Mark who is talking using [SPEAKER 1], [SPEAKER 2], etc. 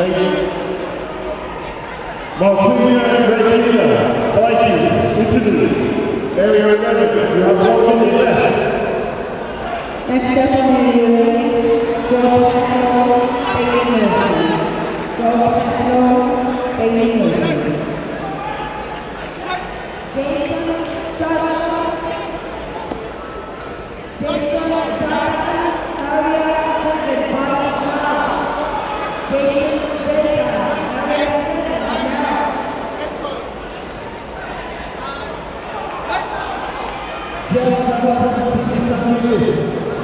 [SPEAKER 1] Thank you. Malthusia Regina, Vikings, Area 11, you have one minute left.
[SPEAKER 2] Next up on the George Hamill Bailey. George Hamill Jason
[SPEAKER 3] Sutton.